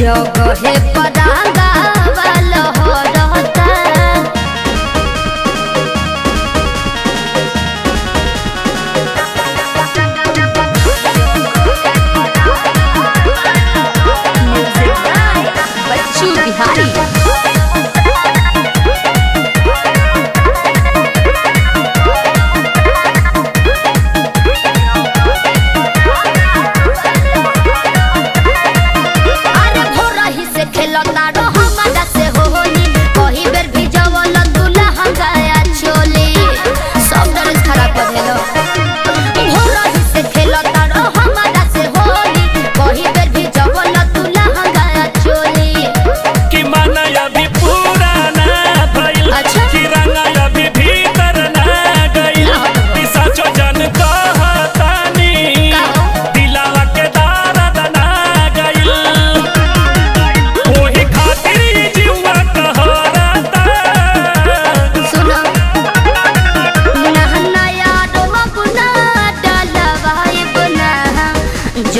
जगह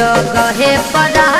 जगहे पदा